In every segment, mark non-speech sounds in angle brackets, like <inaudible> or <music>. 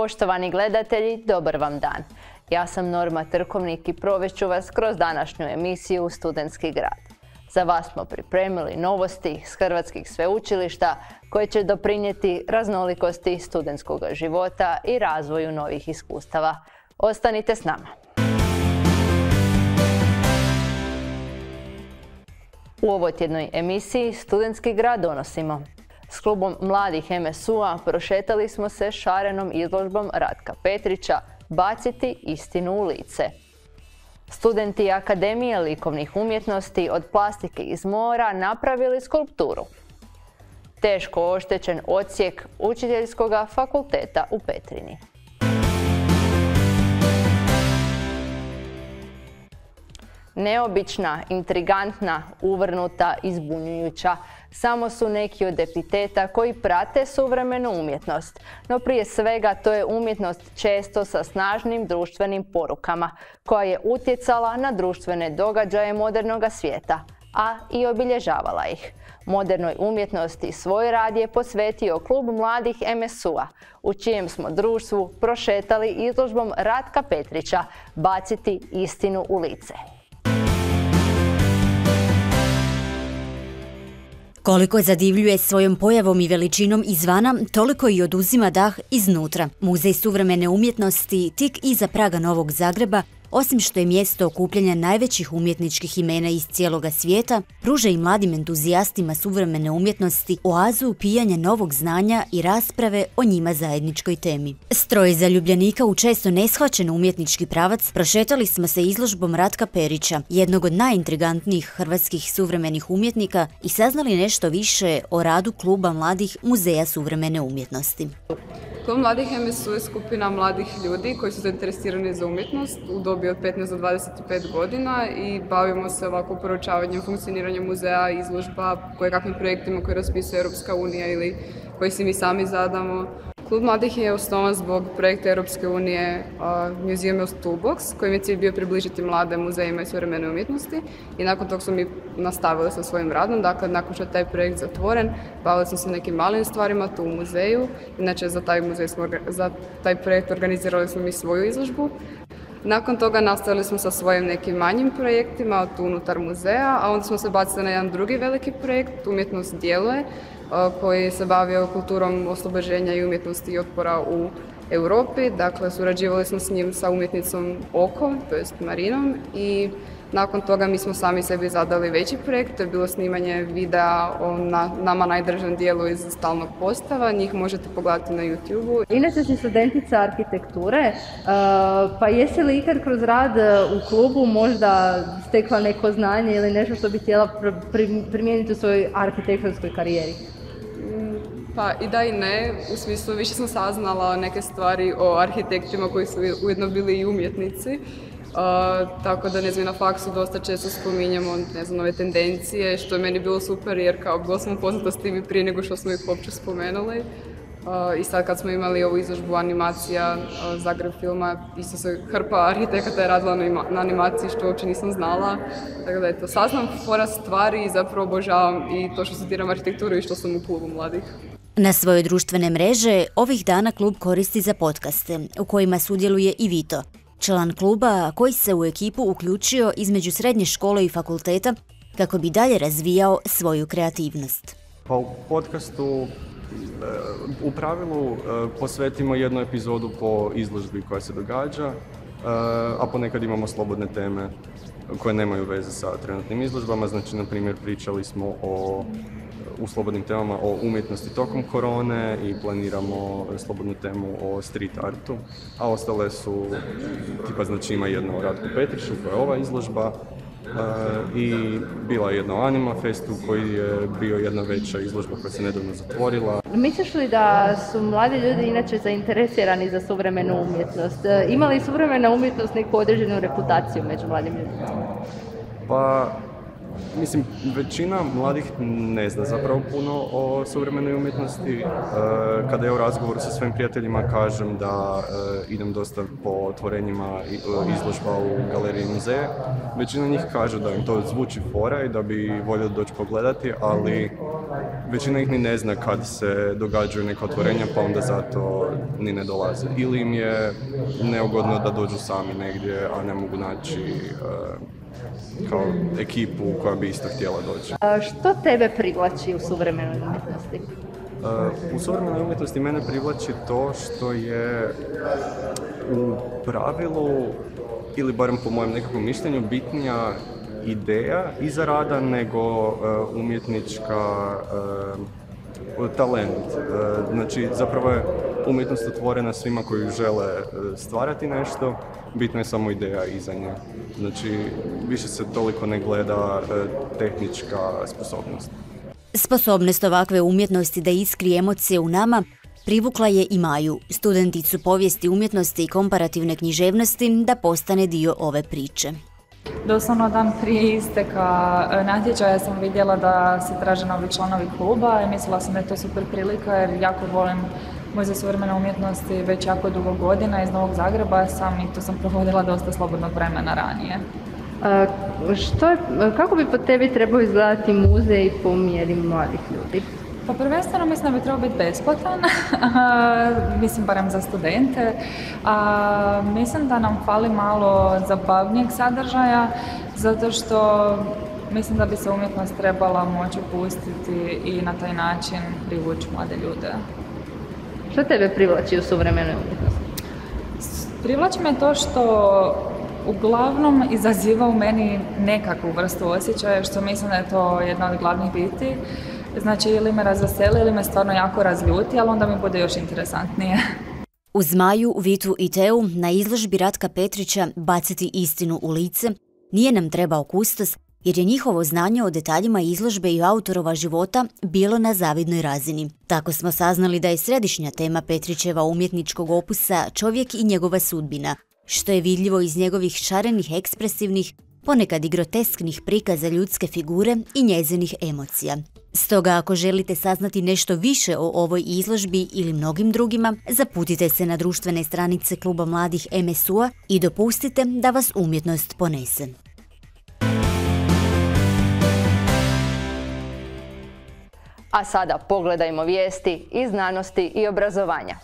Poštovani gledatelji, dobar vam dan. Ja sam Norma Trkovnik i provešću vas kroz današnju emisiju Studentski grad. Za vas smo pripremili novosti s hrvatskih sveučilišta koje će doprinijeti raznolikosti studentskog života i razvoju novih iskustava. Ostanite s nama. U ovoj tjednoj emisiji Studentski grad donosimo s klubom mladih MSU-a prošetali smo se šarenom izložbom Ratka Petrića Baciti istinu u lice. Studenti Akademije likovnih umjetnosti od plastike iz mora napravili skulpturu. Teško oštećen ocijek učiteljskog fakulteta u Petrini. Neobična, intrigantna, uvrnuta, izbunjujuća. Samo su neki od epiteta koji prate suvremenu umjetnost. No prije svega to je umjetnost često sa snažnim društvenim porukama, koja je utjecala na društvene događaje modernog svijeta, a i obilježavala ih. Modernoj umjetnosti svoj rad je posvetio klub mladih MSU-a, u čijem smo društvu prošetali izložbom Ratka Petrića Baciti istinu u lice. Koliko zadivljuje svojom pojavom i veličinom izvana, toliko i oduzima dah iznutra. Muzej suvremene umjetnosti tik iza praga Novog Zagreba osim što je mjesto okupljanja najvećih umjetničkih imena iz cijeloga svijeta, pruža i mladim entuzijastima suvremene umjetnosti oazu pijanja novog znanja i rasprave o njima zajedničkoj temi. Stroj zaljubljenika u često neshvaćen umjetnički pravac prošetali smo se izložbom Ratka Perića, jednog od najintrigantnijih hrvatskih suvremenih umjetnika i saznali nešto više o radu kluba mladih muzeja suvremene umjetnosti. Klub mladih MSU je skupina mladih ljudi koji su zainteresirani za umjetnost u dobi od 15 do 25 godina i bavimo se ovako proučavanjem funkcioniranja muzeja, izložba, koje kakvim projektima koje raspisuje Europska unija ili koji si mi sami zadamo. Klub mladih je osnovan zbog projekta Europske unije Museum of Toolbox, kojim je cilj bio približiti mlade muzejima i suvremene umjetnosti i nakon tog smo mi nastavili sa svojim radom. Dakle, nakon što je taj projekt zatvoren, bavili smo se nekim malim stvarima tu u muzeju. Inače, za taj, muzej za taj projekt organizirali smo mi svoju izložbu. Nakon toga nastavili smo sa svojim nekim manjim projektima tu unutar muzeja, a onda smo se bacili na jedan drugi veliki projekt, Umjetnost djeluje, koji se bavio kulturom oslobođenja i umjetnosti i otpora u Europi. Dakle, surađivali smo s njim sa umjetnicom Oko, to jest Marinom i nakon toga mi smo sami sebi zadali veći projekt, to je bilo snimanje videa o na, nama najdržan dijelu iz stalnog postava, njih možete pogledati na YouTube-u. Inače si studentica arhitekture, pa jesi li ikad kroz rad u klubu možda stekla neko znanje ili nešto što bi htjela primijeniti u svojoj arhitektonskoj karijeri? Pa i da i ne, u smislu više sam saznala neke stvari o arhitektima koji su ujedno bili i umjetnici. Tako da ne znam, na faksu dosta često spominjamo ne znam, nove tendencije, što je meni bilo super jer kao bilo sam s tim i prije nego što smo ih uopće spomenuli. I sad kad smo imali ovu izložbu animacija Zagreb filma, isto se hrpa arhitekata je radila na animaciji što uopće nisam znala. Tako da eto, saznam fora stvari i zapravo obožavam i to što studiram arhitekturu i što sam u klubu mladih. Na svoje društvene mreže ovih dana klub koristi za podcaste, u kojima sudjeluje i Vito, član kluba koji se u ekipu uključio između srednje škole i fakulteta kako bi dalje razvijao svoju kreativnost. Pa u podcastu e, u pravilu e, posvetimo jednu epizodu po izložbi koja se događa, e, a ponekad imamo slobodne teme koje nemaju veze sa trenutnim izložbama. Znači, na primjer, pričali smo o u slobodnim temama o umjetnosti tokom korone i planiramo slobodnu temu o street artu, a ostale su, tipa znači ima jedno o Ratku Petrišu koja je ova izložba, Uh, i bila je jedna o Anima Festu koji je bio jedna veća izložba koja se nedavno zatvorila. Misliš li da su mladi ljudi inače zainteresirani za suvremenu umjetnost? Ima li suvremena umjetnost neku određenu reputaciju među mladim ljudima? Pa Mislim, većina mladih ne zna zapravo puno o suvremenoj umjetnosti. E, kada ja u razgovoru sa svojim prijateljima kažem da e, idem dosta po otvorenjima e, izložba u galeriji muzeje, većina njih kaže da im to zvuči fora i da bi voljeli doći pogledati, ali većina ih ni ne zna kad se događaju neka otvorenja pa onda zato ni ne dolaze. Ili im je neugodno da dođu sami negdje, a ne mogu naći kao ekipu koja bi isto htjela doći. A što tebe privlači u suvremenoj umjetnosti? u suvremenoj umjetnosti mene privlači to što je u pravilu, ili barem po mojem nekakvom mišljenju, bitnija ideja iza rada nego uh, umjetnička uh, talent. Uh, znači, zapravo je umjetnost otvorena svima koji žele stvarati nešto, bitna je samo ideja iza nje. Znači, više se toliko ne gleda tehnička sposobnost. Sposobnost ovakve umjetnosti da iskri emocije u nama privukla je i Maju, studenticu povijesti umjetnosti i komparativne književnosti, da postane dio ove priče. Doslovno dan prije isteka e, natječaja sam vidjela da se traže novi članovi kluba i mislila sam da je to super prilika jer jako volim Muzej suvremene umjetnosti već jako dugo godina iz Novog Zagreba sam i tu sam provodila dosta slobodnog vremena ranije. što je, kako bi po tebi trebao izgledati muzej po mjeri mladih ljudi? Pa prvenstveno mislim da bi trebao biti besplatan, <laughs> mislim barem za studente. A, mislim da nam fali malo zabavnijeg sadržaja, zato što mislim da bi se umjetnost trebala moći pustiti i na taj način privući mlade ljude. Što tebe privlači u suvremenoj umjetnosti? Privlači me to što uglavnom izaziva u meni nekakvu vrstu osjećaja, što mislim da je to jedna od glavnih biti. Znači ili me razveseli ili me stvarno jako razljuti, ali onda mi bude još interesantnije. U Zmaju, Vitu i Teu na izložbi Ratka Petrića Baciti istinu u lice nije nam trebao kustos jer je njihovo znanje o detaljima izložbe i autorova života bilo na zavidnoj razini. Tako smo saznali da je središnja tema Petrićeva umjetničkog opusa čovjek i njegova sudbina, što je vidljivo iz njegovih šarenih ekspresivnih, ponekad i grotesknih prikaza ljudske figure i njezinih emocija. Stoga ako želite saznati nešto više o ovoj izložbi ili mnogim drugima, zaputite se na društvene stranice Kluba mladih MSU-a i dopustite da vas umjetnost ponese. A sada pogledajmo vijesti iz znanosti i obrazovanja.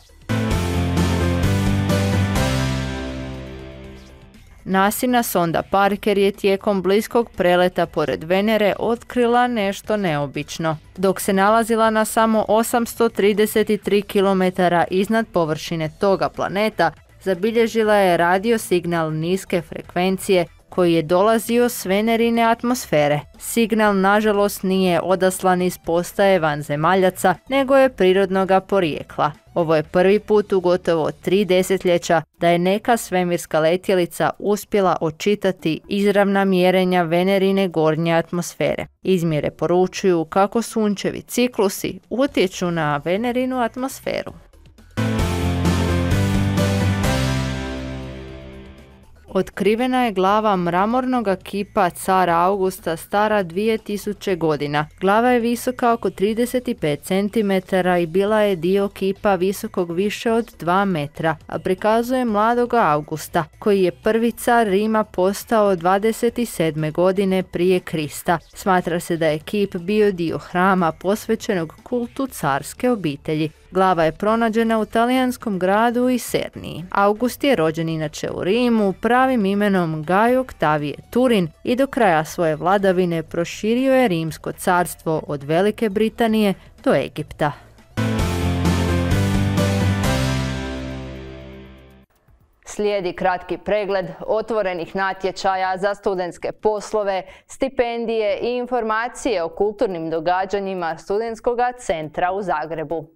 Nasina sonda Parker je tijekom bliskog preleta pored Venere otkrila nešto neobično. Dok se nalazila na samo 833 km iznad površine toga planeta, zabilježila je radio signal niske frekvencije koji je dolazio s venerine atmosfere. Signal nažalost nije odaslan iz postaje vanzemaljaca, nego je prirodnoga porijekla. Ovo je prvi put u gotovo tri desetljeća da je neka svemirska letjelica uspjela očitati izravna mjerenja venerine gornje atmosfere. Izmjere poručuju kako sunčevi ciklusi utječu na venerinu atmosferu. Otkrivena je glava mramornog kipa cara Augusta stara 2000 godina. Glava je visoka oko 35 cm i bila je dio kipa visokog više od 2 metra, a prikazuje mladog Augusta, koji je prvi car Rima postao 27. godine prije Krista. Smatra se da je kip bio dio hrama posvećenog kultu carske obitelji. Glava je pronađena u talijanskom gradu Iserniji. August je rođen inače u Rimu pravim imenom Gaj Octavije Turin i do kraja svoje vladavine proširio je Rimsko carstvo od Velike Britanije do Egipta. Slijedi kratki pregled otvorenih natječaja za studentske poslove, stipendije i informacije o kulturnim događanjima Studentskog centra u Zagrebu.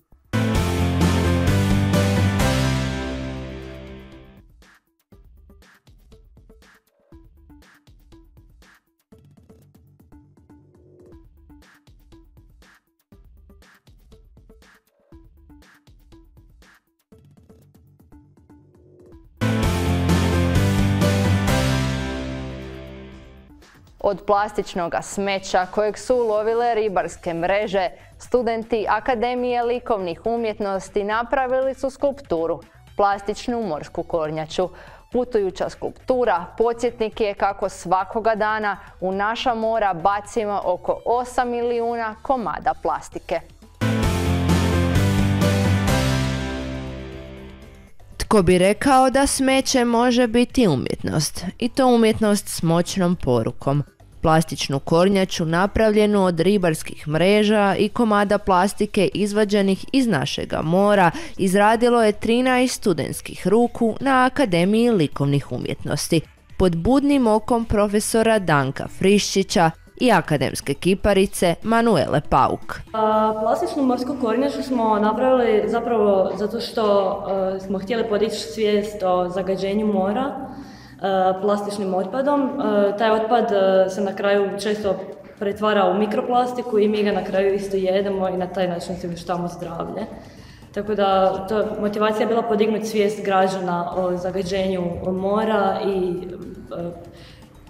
Od plastičnog smeća kojeg su ulovile ribarske mreže, studenti Akademije likovnih umjetnosti napravili su skulpturu. plastičnu morsku kornjaču. Putujuća skulptura podsjetnik je kako svakoga dana u naša mora bacimo oko 8 milijuna komada plastike. Tko bi rekao da smeće može biti umjetnost i to umjetnost s moćnom porukom plastičnu kornjaču napravljenu od ribarskih mreža i komada plastike izvađenih iz našega mora. Izradilo je 13 studentskih ruku na Akademiji likovnih umjetnosti. Pod budnim okom profesora Danka Friščića i akademske kiparice Manuele Pauk. plastičnu morsku kornjaču smo napravili zapravo zato što e, smo htjeli podići svijest o zagađenju mora plastičnim otpadom. E, taj otpad e, se na kraju često pretvara u mikroplastiku i mi ga na kraju isto jedemo i na taj način se uništavamo zdravlje. Tako da to, motivacija je bila podignuti svijest građana o zagađenju mora i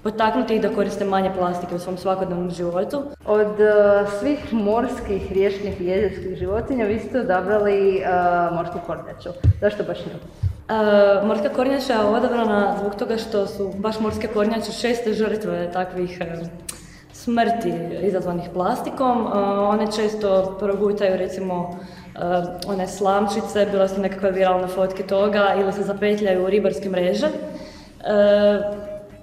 potaknuti ih da koriste manje plastike u svom svakodnevnom životu. Od svih morskih, riječnih i jezerskih životinja vi ste odabrali morsku kornjaču. Zašto baš nju? Uh, morska kornjača je odabrana zbog toga što su baš morske kornjače šeste žrtve takvih smrti izazvanih plastikom. one često progutaju recimo one slamčice, bile su nekakve viralne fotke toga ili se zapetljaju u ribarske mreže.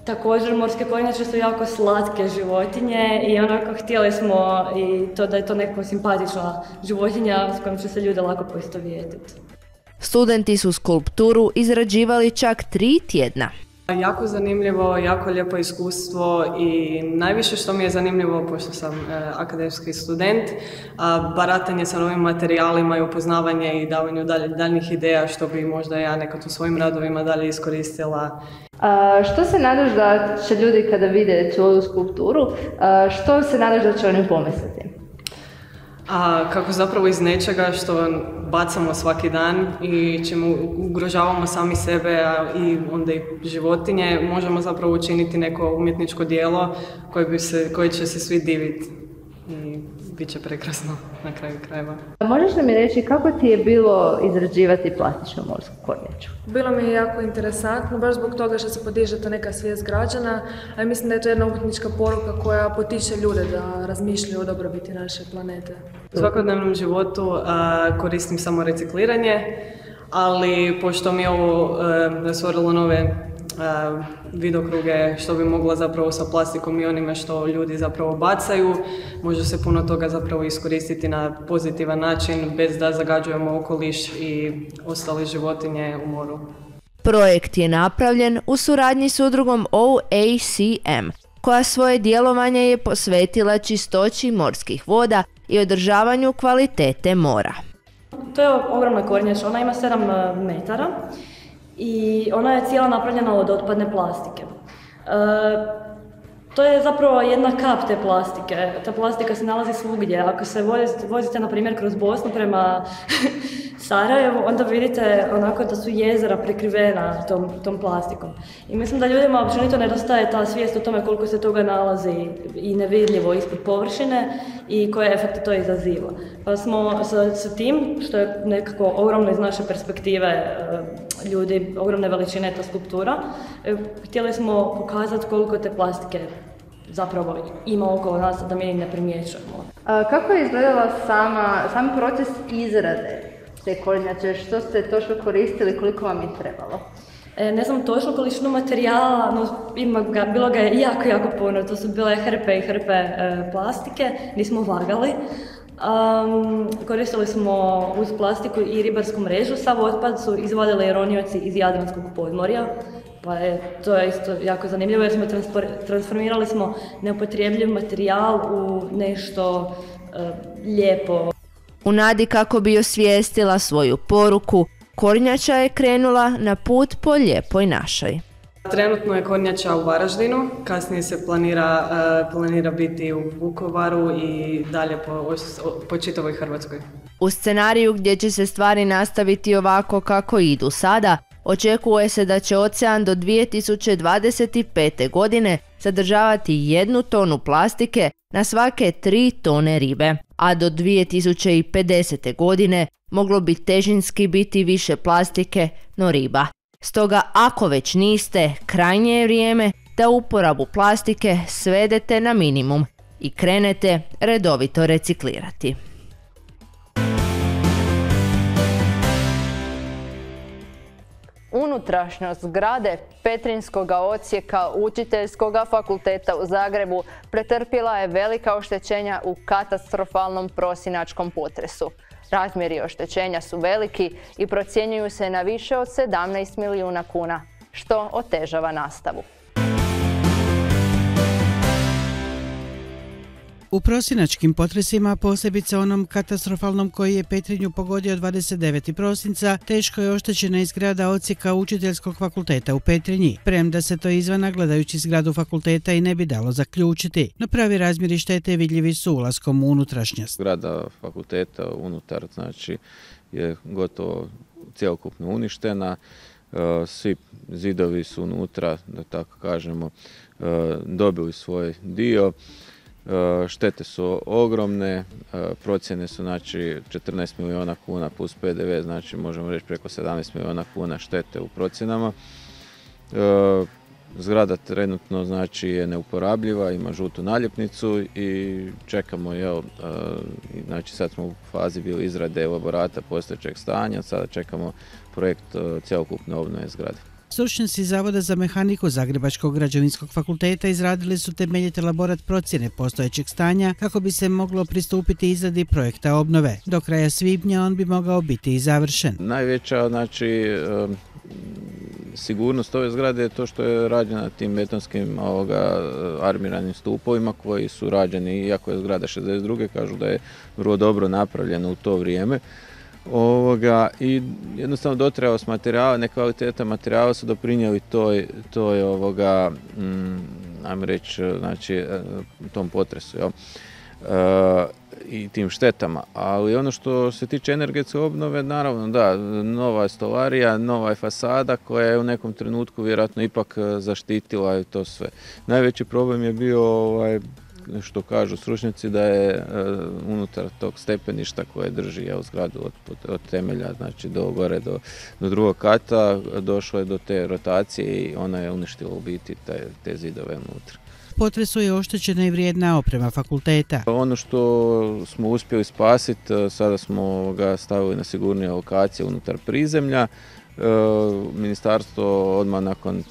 Također morske kornjače su jako slatke životinje i onako htjeli smo i to da je to neka simpatična životinja s kojom će se ljude lako poistovjetiti. Studenti su skulpturu izrađivali čak tri tjedna. Jako zanimljivo, jako lijepo iskustvo i najviše što mi je zanimljivo, pošto sam e, akademski student, a baratanje sa novim materijalima i upoznavanje i davanje dalje, daljnjih ideja što bi možda ja nekad u svojim radovima dalje iskoristila. A, što se nadaš da će ljudi kada vide tvoju skulpturu, što se nadaš da će oni pomisliti? A kako zapravo iz nečega što bacamo svaki dan i čemu ugrožavamo sami sebe a i onda i životinje, možemo zapravo učiniti neko umjetničko dijelo koje, bi se, koje će se svi diviti i bit će prekrasno na kraju krajeva. Možeš li mi reći kako ti je bilo izrađivati plastičnu morsku kornjaču? Bilo mi je jako interesantno, baš zbog toga što se podiže to neka svijest građana, a mislim da je to jedna umjetnička poruka koja potiče ljude da razmišljaju o dobrobiti naše planete. U svakodnevnom životu koristim samo recikliranje, ali pošto mi je ovo stvorilo nove vidokruge što bi mogla zapravo sa plastikom i onime što ljudi zapravo bacaju. Može se puno toga zapravo iskoristiti na pozitivan način bez da zagađujemo okoliš i ostale životinje u moru. Projekt je napravljen u suradnji s udrugom OACM, koja svoje djelovanje je posvetila čistoći morskih voda i održavanju kvalitete mora. To je ogromna kornjača, ona ima 7 metara i ona je cijela napravljena od otpadne plastike. E, to je zapravo jedna kap te plastike. Ta plastika se nalazi svugdje. Ako se vozite, vozite na primjer, kroz Bosnu prema <laughs> Sarajevu, onda vidite onako da su jezera prekrivena tom, tom plastikom. I mislim da ljudima općenito nedostaje ta svijest o tome koliko se toga nalazi i nevidljivo ispod površine i koje efekte to izaziva. Pa smo sa, sa tim, što je nekako ogromno iz naše perspektive e, ljudi, ogromne veličine ta skulptura, e, htjeli smo pokazati koliko te plastike zapravo ima okolo nas da mi ne primjećujemo. kako je izgledala sama, sam proces izrade te kornjače? Što ste točno koristili, koliko vam je trebalo? E, ne znam točno količinu materijala, no ima ga, bilo ga je jako, jako puno. To su bile hrpe i hrpe e, plastike, nismo vagali. Um, koristili smo uz plastiku i ribarsku mrežu, sav otpad su izvadili ronioci iz Jadranskog podmorja, pa je, to je isto jako zanimljivo jer smo transformirali smo neupotrebljiv materijal u nešto e, lijepo. U nadi kako bi osvijestila svoju poruku, Kornjača je krenula na put po lijepoj našoj. Trenutno je Kornjača u Varaždinu, kasnije se planira, e, planira biti u Vukovaru i dalje po, po čitavoj Hrvatskoj. U scenariju gdje će se stvari nastaviti ovako kako idu sada, Očekuje se da će ocean do 2025. godine sadržavati jednu tonu plastike na svake tri tone ribe, a do 2050. godine moglo bi težinski biti više plastike no riba. Stoga ako već niste, krajnje je vrijeme da uporabu plastike svedete na minimum i krenete redovito reciklirati. Unutrašnjost zgrade Petrinskog ocijeka Učiteljskog fakulteta u Zagrebu pretrpjela je velika oštećenja u katastrofalnom prosinačkom potresu. Razmjeri oštećenja su veliki i procjenjuju se na više od 17 milijuna kuna, što otežava nastavu. U prosinačkim potresima, posebice onom katastrofalnom koji je Petrinju pogodio 29. prosinca, teško je oštećena izgrada ocijeka Učiteljskog fakulteta u Petrinji, premda se to izvana gledajući zgradu fakulteta i ne bi dalo zaključiti. No pravi razmjeri štete vidljivi su ulaskom u unutrašnjost. Zgrada fakulteta unutar znači, je gotovo cjelokupno uništena, e, svi zidovi su unutra, da tako kažemo, e, dobili svoj dio. E, štete su ogromne, e, procjene su znači 14 milijuna kuna plus PDV, znači možemo reći preko 17 milijuna kuna štete u procjenama. E, zgrada trenutno znači je neuporabljiva, ima žutu naljepnicu i čekamo, znači sad smo u fazi bili izrade elaborata postojećeg stanja, sada čekamo projekt cjelokupne obnove zgrade. Stručnjaci Zavoda za mehaniku Zagrebačkog građevinskog fakulteta izradili su temeljite laborat procjene postojećeg stanja kako bi se moglo pristupiti izradi projekta obnove. Do kraja svibnja on bi mogao biti i završen. Najveća znači sigurnost ove zgrade je to što je rađena tim betonskim ovoga, armiranim stupovima koji su rađeni, iako je zgrada 62. kažu da je vrlo dobro napravljena u to vrijeme ovoga, i jednostavno dotrajalost materijala, nekvaliteta materijala su doprinijeli toj, toj ovoga, mm, ajmo reći, znači, e, tom potresu, jel? E, i tim štetama, ali ono što se tiče energetske obnove, naravno da, nova je stolarija, nova je fasada koja je u nekom trenutku vjerojatno ipak e, zaštitila i to sve. Najveći problem je bio ovaj, što kažu stručnjaci da je e, unutar tog stepeništa koje drži evo, zgradu od, od temelja znači do gore do, do drugog kata došlo je do te rotacije i ona je uništila u biti te, te zidove unutra potresu je oštećena i vrijedna oprema fakulteta. Ono što smo uspjeli spasiti, e, sada smo ga stavili na sigurnije lokacije unutar prizemlja. E, ministarstvo odmah nakon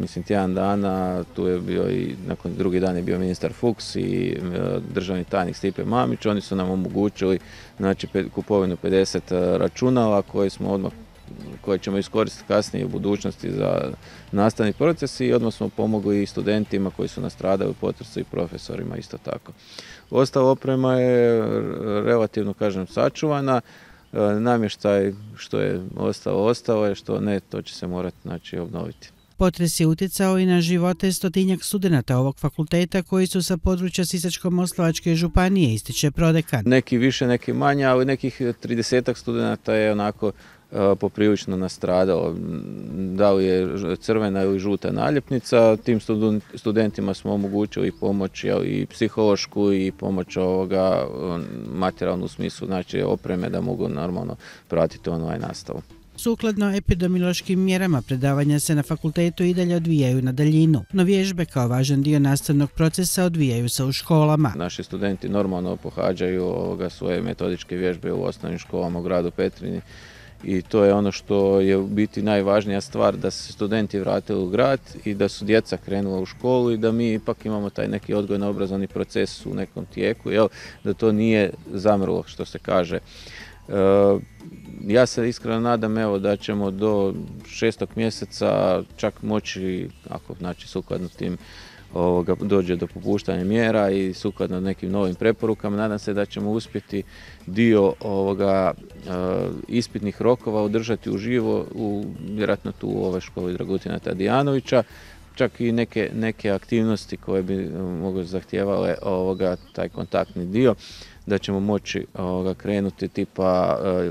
mislim tjedan dana, tu je bio i nakon drugi dan je bio ministar Fuchs i e, državni tajnik Stipe Mamić, oni su nam omogućili znači kupovinu 50 e, računala koje smo odmah koje ćemo iskoristiti kasnije u budućnosti za nastavni proces i odmah smo pomogli i studentima koji su nastradali u potresu i profesorima isto tako. Ostala oprema je relativno kažem sačuvana, e, namještaj što je ostalo, ostalo je, što ne, to će se morati znači, obnoviti. Potres je utjecao i na živote stotinjak studenata ovog fakulteta koji su sa područja Sisačko-Moslavačke županije, ističe prodekan. Neki više, neki manje, ali nekih 30 studenata je onako e, poprilično nastradalo. Da li je crvena ili žuta naljepnica, tim studentima smo omogućili pomoć i psihološku i pomoć ovoga materijalnu smislu, znači opreme da mogu normalno pratiti online nastavu. Sukladno epidemiološkim mjerama predavanja se na fakultetu i dalje odvijaju na daljinu, no vježbe kao važan dio nastavnog procesa odvijaju se u školama. Naši studenti normalno pohađaju svoje metodičke vježbe u osnovnim školama u gradu Petrini i to je ono što je u biti najvažnija stvar da se studenti vratili u grad i da su djeca krenula u školu i da mi ipak imamo taj neki odgojno-obrazovni proces u nekom tijeku, jel, da to nije zamrlo što se kaže. E, ja se iskreno nadam evo da ćemo do šestog mjeseca čak moći, ako znači sukladno tim ovoga, dođe do popuštanja mjera i sukladno nekim novim preporukama, nadam se da ćemo uspjeti dio ovoga e, ispitnih rokova održati uživo u vjerojatno tu u ovoj školi Dragutina Tadijanovića. Čak i neke, neke aktivnosti koje bi e, mogu zahtijevale ovoga taj kontaktni dio da ćemo moći ovoga, krenuti tipa e, e,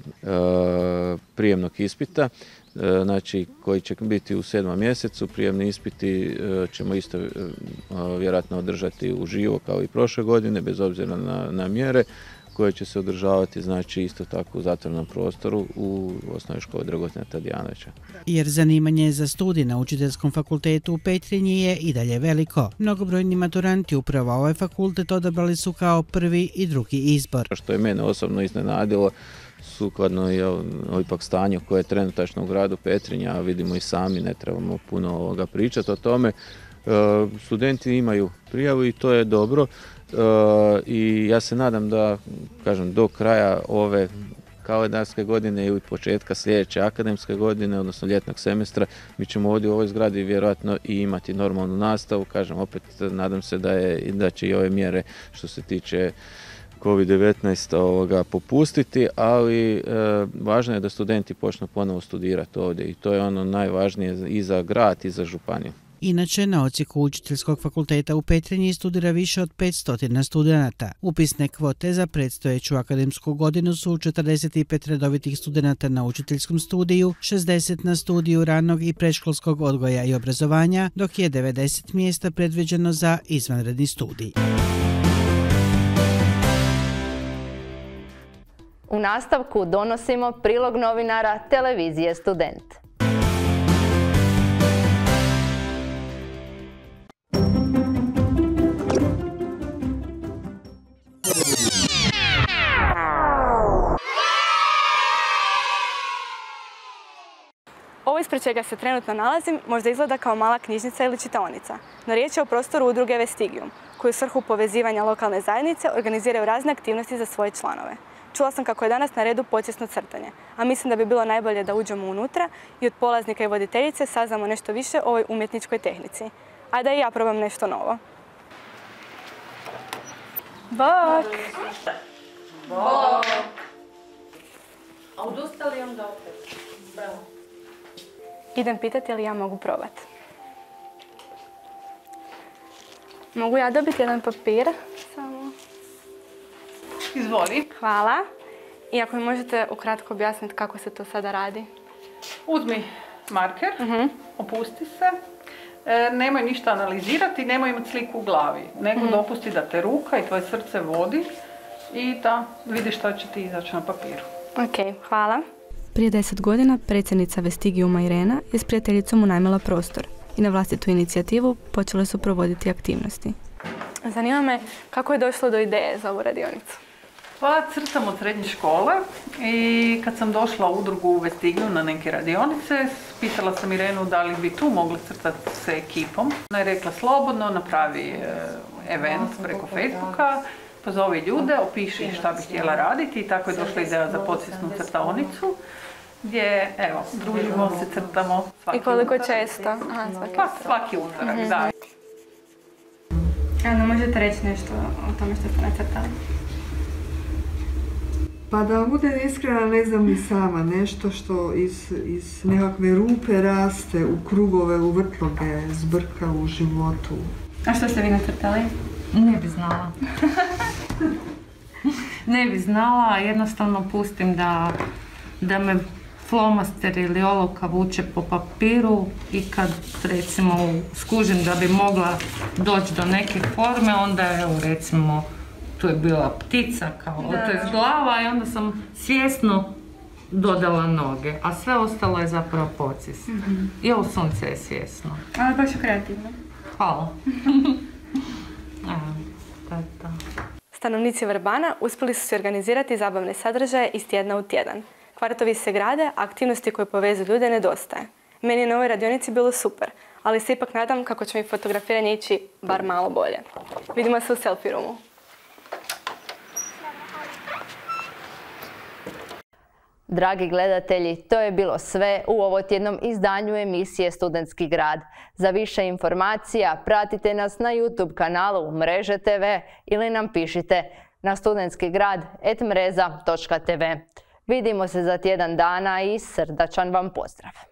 prijemnog ispita, e, znači koji će biti u sedmom mjesecu. Prijemni ispiti ćemo isto vjerojatno održati uživo kao i prošle godine, bez obzira na, na mjere koje će se održavati znači isto tako u zatvornom prostoru u osnovnoj školi Dragotina Tadijanovića. Jer zanimanje za studij na učiteljskom fakultetu u Petrinji je i dalje veliko. Mnogobrojni maturanti upravo ovaj fakultet odabrali su kao prvi i drugi izbor. Što je mene osobno iznenadilo, sukladno je ipak stanju koje je trenutačno u gradu Petrinja, a vidimo i sami, ne trebamo puno ovoga pričati o tome. E, studenti imaju prijavu i to je dobro i ja se nadam da, kažem, do kraja ove kalendarske godine ili početka sljedeće akademske godine, odnosno ljetnog semestra, mi ćemo ovdje u ovoj zgradi vjerojatno i imati normalnu nastavu. Kažem, opet nadam se da, je, da će i ove mjere što se tiče COVID-19 ovoga popustiti, ali e, važno je da studenti počnu ponovo studirati ovdje i to je ono najvažnije i za grad i za županiju. Inače, na ocijeku učiteljskog fakulteta u Petrinji studira više od 500 studenata. Upisne kvote za predstojeću akademsku godinu su 45 redovitih studenata na učiteljskom studiju, 60 na studiju ranog i predškolskog odgoja i obrazovanja, dok je 90 mjesta predviđeno za izvanredni studij. U nastavku donosimo prilog novinara televizije Student. Ovo ispred čega se trenutno nalazim možda izgleda kao mala knjižnica ili čitaonica, no riječ je o prostoru udruge Vestigium, koju u svrhu povezivanja lokalne zajednice organiziraju razne aktivnosti za svoje članove. Čula sam kako je danas na redu počesno crtanje, a mislim da bi bilo najbolje da uđemo unutra i od polaznika i voditeljice saznamo nešto više o ovoj umjetničkoj tehnici. A da i ja probam nešto novo. Bok! Bok! A odustali onda opet? Idem pitati ali ja mogu probati. Mogu ja dobiti jedan papir? Samo. Izvoli. Hvala. I ako mi možete ukratko objasniti kako se to sada radi? Uzmi marker, Mhm. opusti se. E, nemoj ništa analizirati, nemoj imati sliku u glavi. Nego Mhm. dopusti da te ruka i tvoje srce vodi i da vidiš što će ti izaći na papiru. Ok, hvala. Prije deset godina predsjednica Vestigiuma Irena je s prijateljicom unajmila prostor i na vlastitu inicijativu počele su provoditi aktivnosti. Zanima me kako je došlo do ideje za ovu radionicu. Pa crtam od srednje škole i kad sam došla u udrugu u Vestignu na neke radionice, pitala sam Irenu da li bi tu mogli crtati sa ekipom. Ona je rekla slobodno, napravi e, event preko Facebooka, pozovi ljude, opiši šta bi htjela raditi i tako je došla ideja za podsvjesnu crtaonicu gdje, evo, družimo se, crtamo svaki I koliko utorak. često? Aha, svaki Pa svaki utorak, Mhm. da. Evo, ne možete reći nešto o tome što ste nacrtali? Pa da budem iskrena, ne znam ni sama. Nešto što iz, iz nekakve rupe raste u krugove, u vrtloge, zbrka u životu. A što ste vi nacrtali? Ne bi znala. <laughs> ne bi znala, jednostavno pustim da, da me flomaster ili olovka vuče po papiru i kad recimo skužim da bi mogla doći do neke forme, onda evo recimo tu je bila ptica kao, je glava i onda sam svjesno dodala noge, a sve ostalo je zapravo pocis. Mhm. I ovo sunce je svjesno. Ali baš je kreativno. Hvala. <laughs> Evo, to. Stanovnici Vrbana uspjeli su se organizirati zabavne sadržaje iz tjedna u tjedan. Kvartovi se grade, a aktivnosti koje povezu ljude nedostaje. Meni je na ovoj radionici bilo super, ali se ipak nadam kako će mi fotografiranje ići bar malo bolje. Vidimo se u selfie roomu. Dragi gledatelji, to je bilo sve u ovotjednom izdanju emisije Studentski grad. Za više informacija pratite nas na YouTube kanalu Mreže TV ili nam pišite na studentskigrad.mreza.tv. Vidimo se za tjedan dana i srdačan vam pozdrav!